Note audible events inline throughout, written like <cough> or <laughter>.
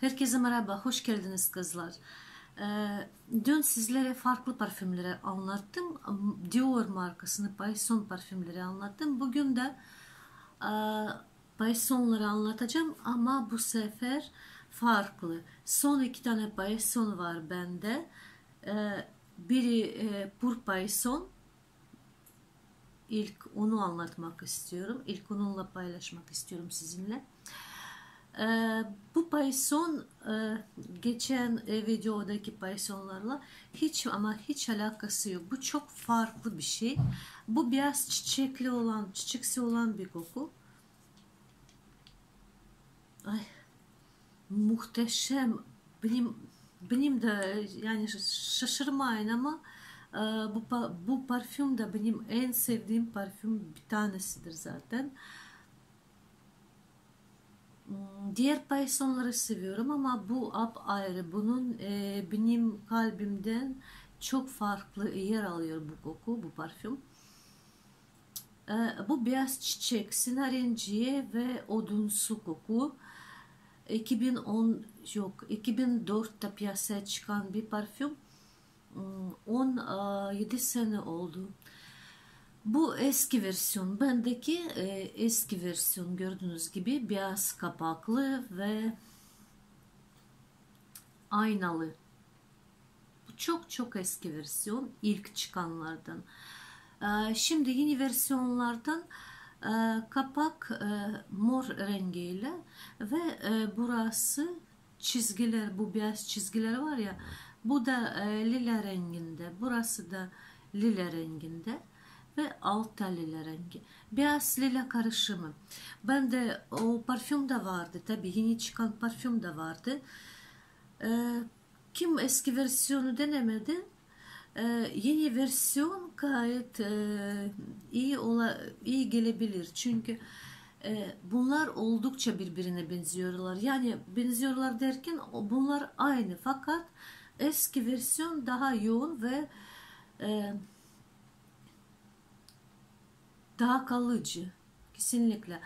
Herkese merhaba, hoş geldiniz kızlar. Ee, dün sizlere farklı parfümleri anlattım. Dior markasını, Payson parfümleri anlattım. Bugün de e, Paysonları anlatacağım ama bu sefer farklı. Son iki tane Payson var bende. Ee, biri e, Pur Payson. İlk onu anlatmak istiyorum. İlk onunla paylaşmak istiyorum sizinle. Ee, bu Python e, geçen e, videodaki Python'larla hiç ama hiç alakası yok. Bu çok farklı bir şey. Bu biraz çiçekli olan, çiçeksi olan bir koku. Ay, muhteşem. Benim benim de yani şaşırmayın ama e, bu bu parfüm de benim en sevdiğim parfüm bir tanesidir zaten. Hmm, diğer Python'ları seviyorum ama bu ap ayrı. Bunun e, benim kalbimden çok farklı yer alıyor bu koku, bu parfüm. E, bu beyaz çiçek, sinarenciye ve odunsu koku. 2010 yok 2004'te piyasaya çıkan bir parfüm. 17 hmm, sene oldu. Bu eski versiyon. Bendeki e, eski versiyon gördüğünüz gibi beyaz kapaklı ve aynalı. Bu çok çok eski versiyon. ilk çıkanlardan. E, şimdi yeni versiyonlardan e, kapak e, mor rengiyle ve e, burası çizgiler, bu beyaz çizgiler var ya bu da e, lila renginde. Burası da lila renginde ve alt telliler rengi. Beyaz lila karışımı. Ben de o parfüm de vardı. Tabi yeni çıkan parfüm de vardı. Ee, kim eski versiyonu denemedi? Ee, yeni versiyon gayet e, iyi ola, iyi gelebilir. Çünkü e, bunlar oldukça birbirine benziyorlar. Yani benziyorlar derken bunlar aynı. Fakat eski versiyon daha yoğun ve e, daha kalıcı kesinlikle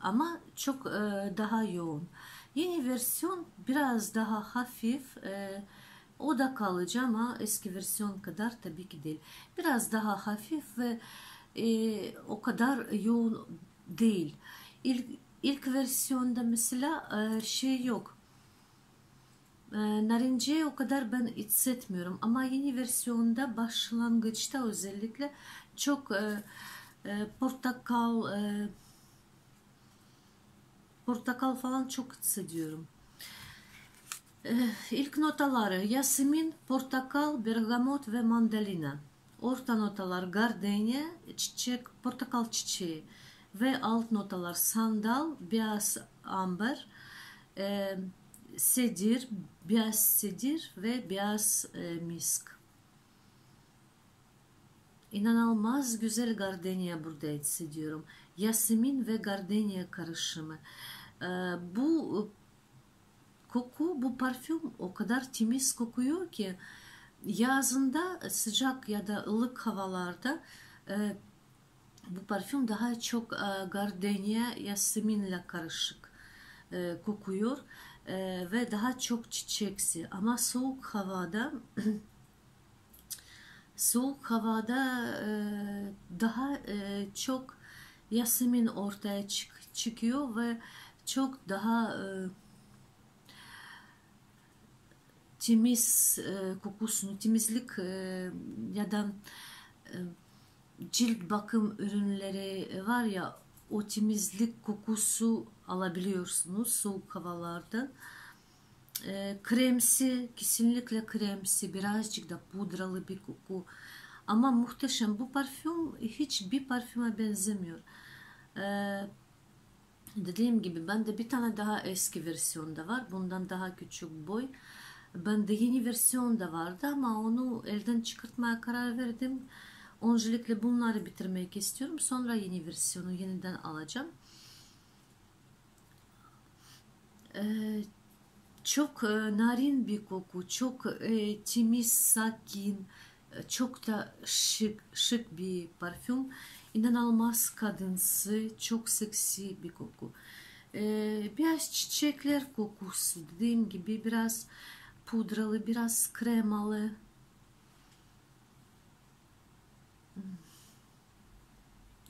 ama çok e, daha yoğun. Yeni versiyon biraz daha hafif e, o da kalıcı ama eski versiyon kadar tabii ki değil. Biraz daha hafif ve e, o kadar yoğun değil. İlk, ilk versiyonda mesela e, şey yok. E, narinciye o kadar ben hissetmiyorum ama yeni versiyonda başlangıçta özellikle çok e, e, portakal e, portakal falan çok hissediyorum. E, ilk notaları Yasemin, portakal, bergamot ve mandalina. Orta notalar gardenya, çiçek, portakal çiçeği ve alt notalar sandal, beyaz amber, e, sedir, beyaz sedir ve beyaz e, misk. İnanılmaz güzel gardenia burada hissediyorum. Yasemin ve gardenia karışımı. Ee, bu koku, bu parfüm o kadar temiz kokuyor ki yazında sıcak ya da ılık havalarda e, bu parfüm daha çok e, gardenia yaseminle karışık e, kokuyor e, ve daha çok çiçeksi ama soğuk havada <clears throat> soğuk havada e, daha e, çok Yasemin ortaya çık çıkıyor ve çok daha e, temiz e, kokusunu, temizlik e, ya da e, cilt bakım ürünleri var ya o temizlik kokusu alabiliyorsunuz soğuk havalarda. E, kremsi, kesinlikle kremsi, birazcık da pudralı bir koku. Ama muhteşem. Bu parfüm hiçbir parfüme benzemiyor. E, dediğim gibi bende bir tane daha eski versiyonda var. Bundan daha küçük boy. Bende yeni versiyon da vardı ama onu elden çıkartmaya karar verdim. Öncelikle bunları bitirmek istiyorum. Sonra yeni versiyonu yeniden alacağım. Ee, çok e, narin bir koku, çok e, temiz, sakin, e, çok da şık, şık bir parfüm. İnanılmaz kadınsı, çok seksi bir koku. Ee, biraz çiçekler kokusu dediğim gibi biraz pudralı, biraz kremalı.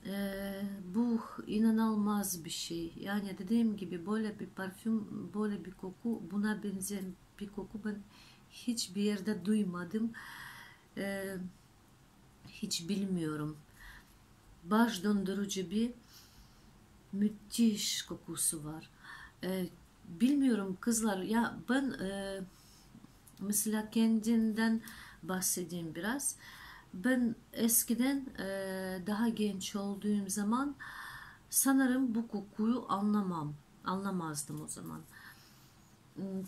Ee, bu inanılmaz bir şey. Yani dediğim gibi böyle bir parfüm, böyle bir koku, buna benzeyen bir koku ben hiçbir yerde duymadım. Ee, hiç bilmiyorum. Baş dondurucu bir müthiş kokusu var. Ee, bilmiyorum kızlar ya ben e, mesela kendinden bahsedeyim biraz. Ben eskiden e, daha genç olduğum zaman sanırım bu kokuyu anlamam, anlamazdım o zaman.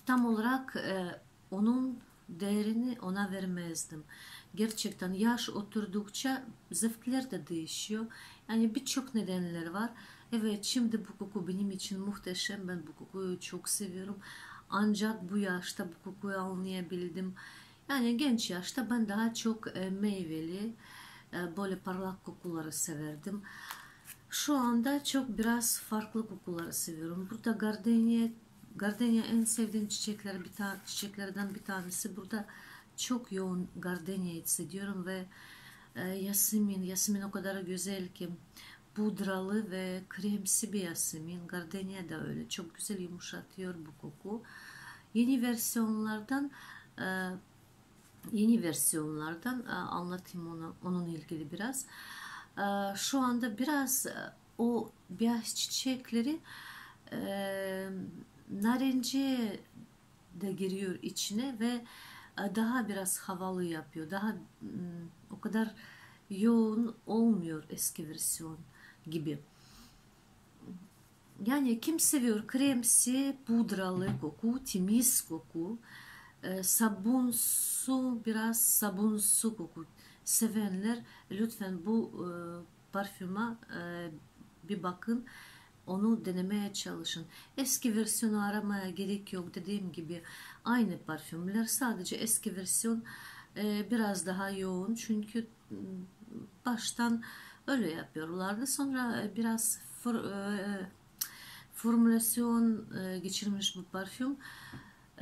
Tam olarak e, onun değerini ona vermezdim. Gerçekten yaş oturdukça zevkler de değişiyor. Yani birçok nedenler var. Evet şimdi bu koku benim için muhteşem. Ben bu kokuyu çok seviyorum. Ancak bu yaşta bu kokuyu anlayabildim. Yani genç yaşta ben daha çok e, meyveli, e, böyle parlak kokuları severdim. Şu anda çok biraz farklı kokuları seviyorum. Burada gardenia, gardenia en sevdiğim çiçekler bir ta çiçeklerden bir tanesi. Burada çok yoğun gardenia hissediyorum ve e, Yasemin, Yasemin o kadar güzel ki pudralı ve kremsi bir Yasemin. Gardenia da öyle. Çok güzel yumuşatıyor bu koku. Yeni versiyonlardan e, yeni versiyonlardan e, anlatayım onu, onun ilgili biraz. E, şu anda biraz e, o beyaz çiçekleri narenci de giriyor içine ve daha biraz havalı yapıyor. Daha o kadar yoğun olmuyor eski versiyon gibi. Yani kim seviyor kremsi, pudralı koku, temiz koku, e, sabunsu biraz sabunsu koku sevenler lütfen bu e, parfüme e, bir bakın onu denemeye çalışın. Eski versiyonu aramaya gerek yok dediğim gibi aynı parfümler sadece eski versiyon e, biraz daha yoğun çünkü baştan öyle yapıyorlardı sonra biraz for, e, formülasyon e, geçirmiş bu parfüm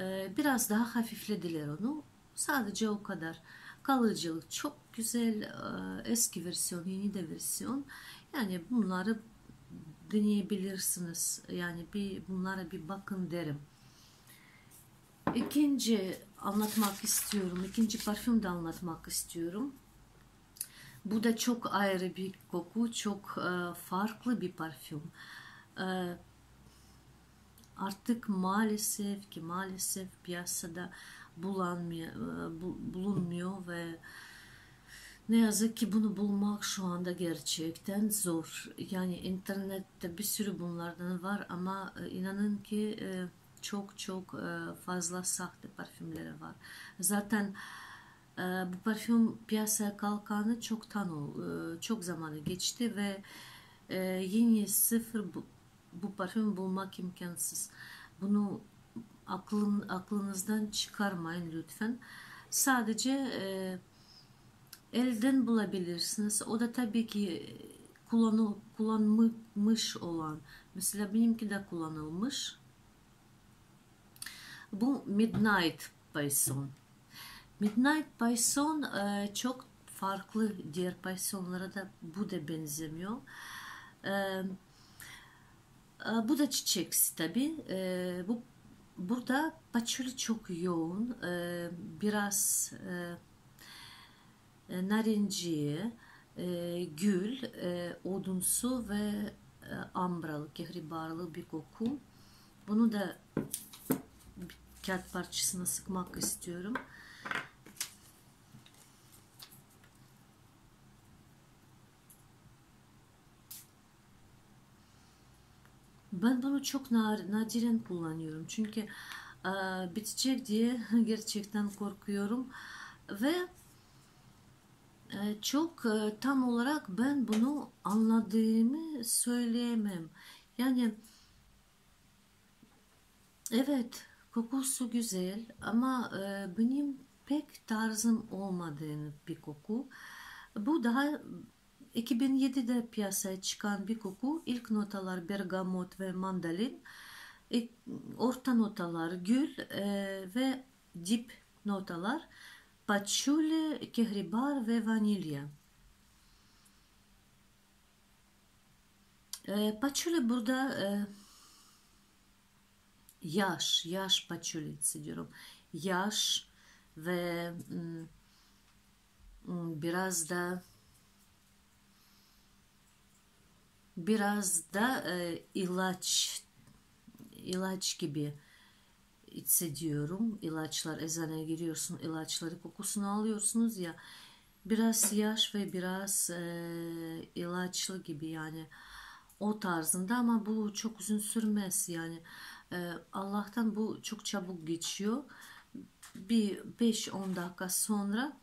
ee, biraz daha hafiflediler onu. Sadece o kadar. Kalıcılık çok güzel. Ee, eski versiyon, yeni de versiyon. Yani bunları deneyebilirsiniz. Yani bir bunlara bir bakın derim. İkinci anlatmak istiyorum. İkinci parfüm de anlatmak istiyorum. Bu da çok ayrı bir koku, çok e, farklı bir parfüm. E, artık maalesef ki maalesef piyasada bulanmıyor, e, bulunmuyor ve ne yazık ki bunu bulmak şu anda gerçekten zor. Yani internette bir sürü bunlardan var ama e, inanın ki e, çok çok fazla sahte parfümleri var. Zaten bu parfüm piyasaya kalkanı çoktan çok zamanı geçti ve yeni sıfır bu parfüm bulmak imkansız. Bunu aklın, aklınızdan çıkarmayın lütfen. Sadece e, elden bulabilirsiniz. O da tabii ki kullanı, kullanılmış olan. Mesela benimki de kullanılmış. Bu Midnight Payson. Midnight Payson e, çok farklı diğer paysonlara da bu da benzemiyor. E, ee, bu da çiçeksi tabi. Bu burada paçuli çok yoğun. Biraz e, e, narenciye, e, gül, odunsu ve ambralı, kehribarlı bir koku. Bunu da bir kağıt parçasına sıkmak istiyorum. Ben bunu çok nadiren kullanıyorum. Çünkü e, bitecek diye <laughs> gerçekten korkuyorum. Ve e, çok e, tam olarak ben bunu anladığımı söyleyemem. Yani evet kokusu güzel ama e, benim pek tarzım olmadığını bir koku. Bu daha 2007'de piyasaya çıkan bir koku. İlk notalar bergamot ve mandalin. Orta notalar gül e, ve dip notalar E, e, yaş patchouli hissediyorum. Yaş ve mm, mm, biraz da biraz da e, ilaç ilaç gibi hissediyorum. İlaçlar ezana giriyorsun, ilaçları kokusunu alıyorsunuz ya. Biraz yaş ve biraz e, ilaçlı gibi yani o tarzında ama bu çok uzun sürmez yani. E, Allah'tan bu çok çabuk geçiyor. Bir 5-10 dakika sonra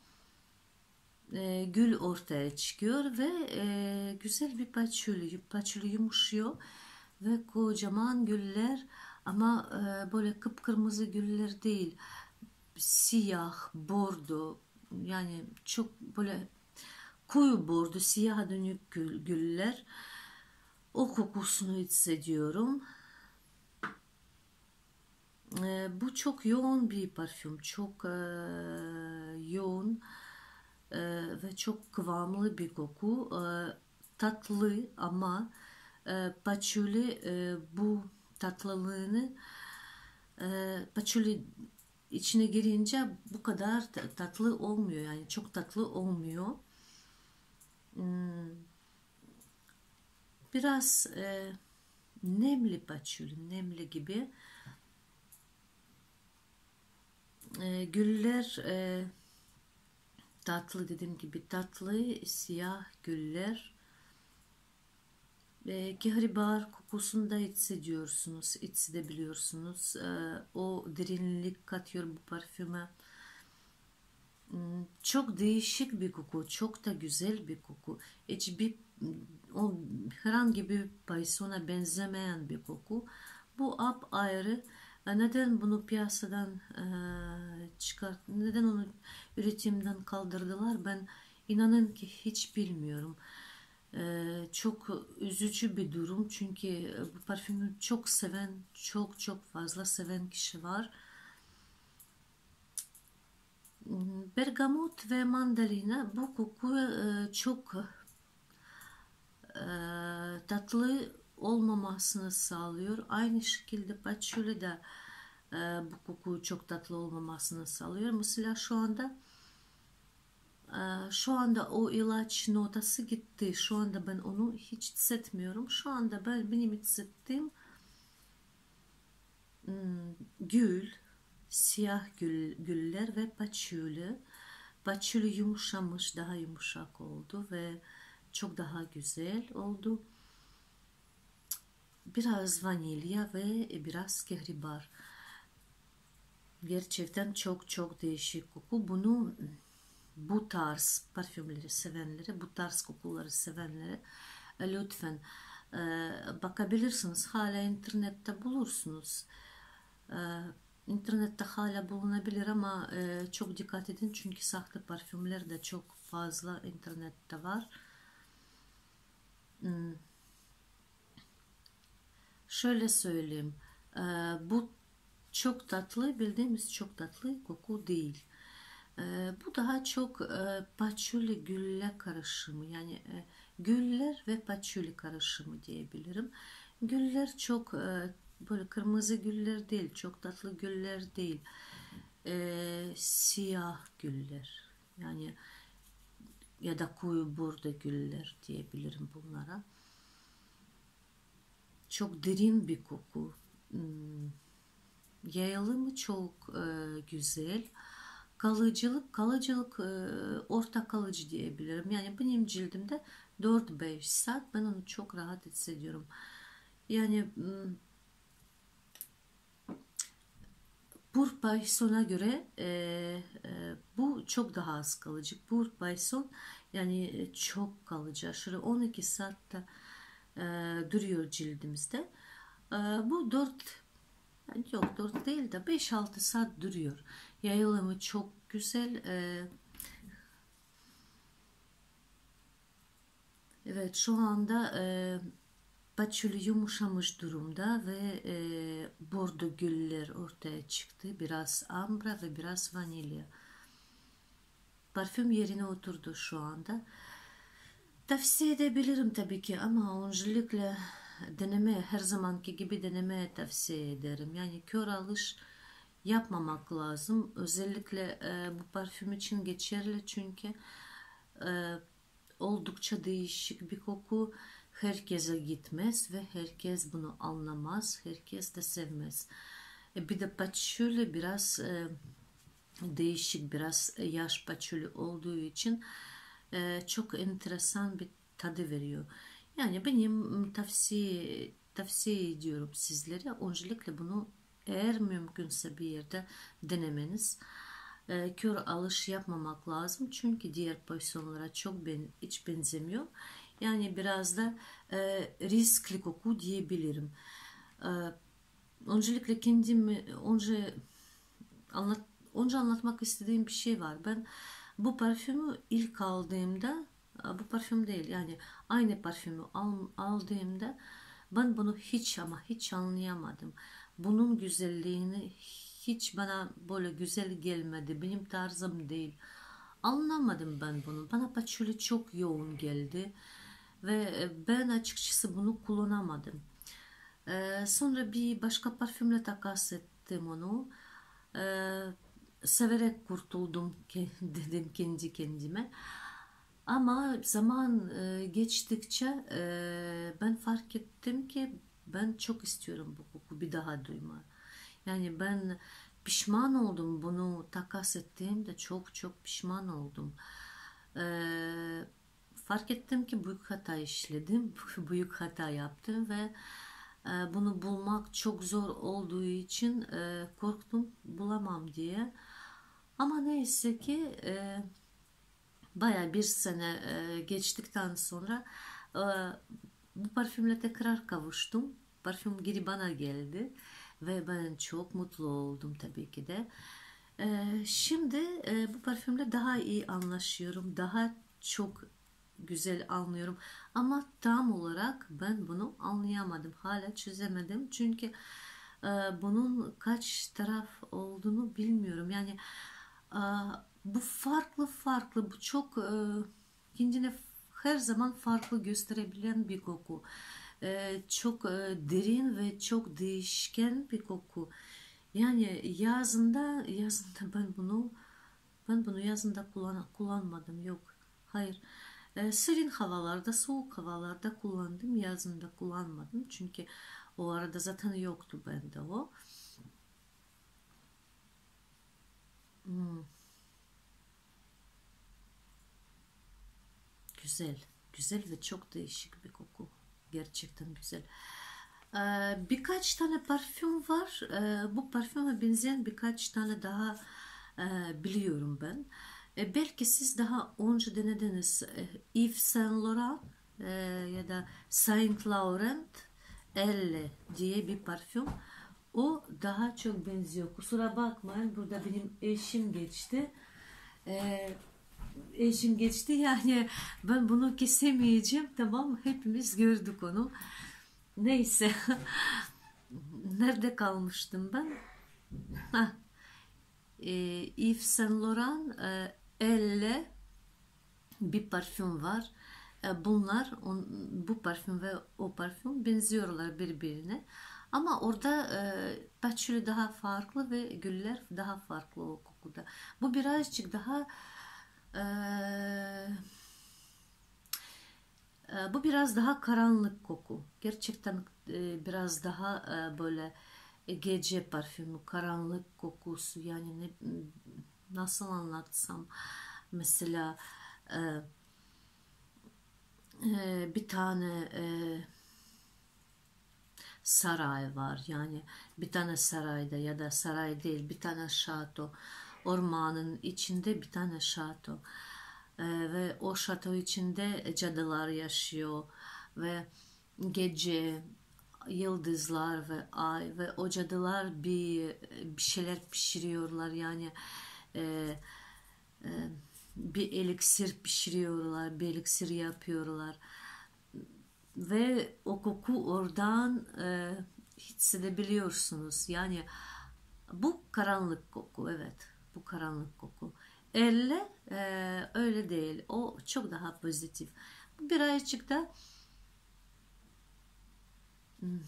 e, gül ortaya çıkıyor ve e, güzel bir paçülü, paçülü yumuşuyor ve kocaman güller ama e, böyle kıpkırmızı güller değil siyah, bordo yani çok böyle koyu bordo, siyah dönük gül, güller o kokusunu hissediyorum. E, bu çok yoğun bir parfüm, çok e, yoğun e, ve çok kıvamlı bir koku. E, tatlı ama e, patchouli e, bu tatlılığını e, patchouli içine girince bu kadar tatlı olmuyor yani çok tatlı olmuyor. Hmm. Biraz e, nemli patchouli, nemli gibi. E, güller e, tatlı dediğim gibi tatlı siyah güller e, kehribar kokusunu da hissediyorsunuz, hissedebiliyorsunuz. E, o derinlik katıyor bu parfüme. Hmm, çok değişik bir koku, çok da güzel bir koku. Hiç bir o herhangi bir paysona benzemeyen bir koku. Bu ap ayrı. Neden bunu piyasadan e, çıkart, neden onu üretimden kaldırdılar? Ben inanın ki hiç bilmiyorum. Ee, çok üzücü bir durum çünkü e, bu parfümü çok seven çok çok fazla seven kişi var. Bergamot ve mandalina bu koku e, çok e, tatlı olmamasını sağlıyor. Aynı şekilde patchouli de bu koku çok tatlı olmamasını sağlıyor. Mesela şu anda şu anda o ilaç notası gitti. Şu anda ben onu hiç hissetmiyorum. Şu anda ben benim hissettiğim hmm, gül, siyah gül, güller ve paçülü. Paçülü yumuşamış, daha yumuşak oldu ve çok daha güzel oldu. Biraz vanilya ve biraz kehribar. Gerçekten çok çok değişik koku. Bunu bu tarz parfümleri sevenlere, bu tarz kokuları sevenlere e, lütfen e, bakabilirsiniz. Hala internette bulursunuz. E, internette hala bulunabilir ama e, çok dikkat edin çünkü sahte parfümler de çok fazla internette var. Hmm. Şöyle söyleyeyim. E, bu çok tatlı, bildiğimiz çok tatlı koku değil. E, bu daha çok e, patchouli gülle karışımı yani e, güller ve patchouli karışımı diyebilirim. Güller çok e, böyle kırmızı güller değil, çok tatlı güller değil. E, siyah güller yani ya da koyu burada güller diyebilirim bunlara. Çok derin bir koku. Hmm. Yayılımı çok e, güzel kalıcılık kalıcılık e, orta kalıcı diyebilirim. Yani benim cildimde 4-5 saat ben onu çok rahat hissediyorum. Yani Pur Payson'a göre e, e, bu çok daha az kalıcı. Pur Payson yani çok kalıcı. Aşırı 12 saatte e, duruyor cildimizde. E, bu 4 yani yok 4 değil de 5-6 saat duruyor. Yayılımı çok güzel. E, Evet şu anda e, patchouli yumuşamış durumda ve e, bordo güller ortaya çıktı. Biraz ambra ve biraz vanilya. Parfüm yerine oturdu şu anda. Tavsiye edebilirim tabii ki ama öncelikle deneme her zamanki gibi deneme tavsiye ederim. Yani kör alış yapmamak lazım. Özellikle e, bu parfüm için geçerli çünkü e, oldukça değişik bir koku. Herkese gitmez ve herkes bunu anlamaz. Herkes de sevmez. E, bir de patchouli biraz e, değişik, biraz yaş patchouli olduğu için e, çok enteresan bir tadı veriyor. Yani benim tavsiye tavsiye ediyorum sizlere öncelikle bunu eğer mümkünse bir yerde denemeniz. E, kör alış yapmamak lazım çünkü diğer pozisyonlara çok ben, hiç benzemiyor. Yani biraz da e, riskli koku diyebilirim. E, öncelikle kendimi önce anlat önce anlatmak istediğim bir şey var. Ben bu parfümü ilk aldığımda bu parfüm değil yani aynı parfümü al, aldığımda ben bunu hiç ama hiç anlayamadım. Bunun güzelliğini hiç bana böyle güzel gelmedi. Benim tarzım değil. Anlamadım ben bunu. Bana patchouli çok yoğun geldi. Ve ben açıkçası bunu kullanamadım. Ee, sonra bir başka parfümle takas ettim onu. Ee, severek kurtuldum <laughs> dedim kendi kendime. Ama zaman e, geçtikçe e, ben fark ettim ki ben çok istiyorum bu koku bir daha duyma. Yani ben pişman oldum bunu takas ettiğimde çok çok pişman oldum. E, fark ettim ki büyük hata işledim, <laughs> büyük hata yaptım ve e, bunu bulmak çok zor olduğu için e, korktum bulamam diye. Ama neyse ki e, baya bir sene e, geçtikten sonra e, bu parfümle tekrar kavuştum. Parfüm geri bana geldi ve ben çok mutlu oldum tabii ki de. E, şimdi e, bu parfümle daha iyi anlaşıyorum. Daha çok güzel anlıyorum. Ama tam olarak ben bunu anlayamadım. Hala çözemedim. Çünkü e, bunun kaç taraf olduğunu bilmiyorum. Yani e, bu farklı farklı. Bu çok e, kendine her zaman farklı gösterebilen bir koku. E, çok e, derin ve çok değişken bir koku. Yani yazında yazında <laughs> ben bunu ben bunu yazında kullan, kullanmadım. Yok. Hayır. E, serin havalarda, soğuk havalarda kullandım. Yazında kullanmadım. Çünkü o arada zaten yoktu bende o. Hmm. Güzel. Güzel ve çok değişik bir koku. Gerçekten güzel. Ee, birkaç tane parfüm var. Ee, bu parfüme benzeyen birkaç tane daha e, biliyorum ben. E, belki siz daha önce denediniz. E, Yves Saint Laurent e, ya da Saint Laurent Elle diye bir parfüm. O daha çok benziyor. Kusura bakmayın. Burada benim eşim geçti. E, eşim geçti <laughs> yani ben bunu kesemeyeceğim. Tamam hepimiz gördük onu. Neyse. <laughs> Nerede kalmıştım ben? Ha. E, Yves Saint Laurent e, elle bir parfüm var. E, bunlar bu parfüm ve o parfüm benziyorlar birbirine. Ama orada e, patchouli daha farklı ve güller daha farklı o kokuda. Bu birazcık daha e, e, bu biraz daha karanlık koku. Gerçekten e, biraz daha e, böyle gece parfümü, karanlık kokusu yani ne, nasıl anlatsam? Mesela e, e, bir tane e, saray var. Yani bir tane sarayda ya da saray değil bir tane şato ormanın içinde bir tane şato. E, ve o şato içinde cadılar yaşıyor ve gece yıldızlar ve ay ve o cadılar bir bir şeyler pişiriyorlar. Yani e, e, bir eliksir pişiriyorlar bir eliksir yapıyorlar. Ve o koku oradan e, hissedebiliyorsunuz. Yani bu karanlık koku evet bu karanlık koku. Elle e, öyle değil. O çok daha pozitif. Bu birazcık da hmm.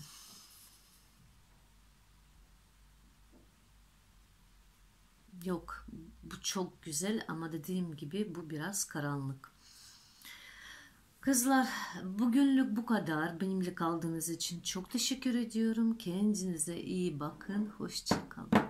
Yok bu çok güzel ama dediğim gibi bu biraz karanlık. Kızlar bugünlük bu kadar. Benimle kaldığınız için çok teşekkür ediyorum. Kendinize iyi bakın. Hoşçakalın.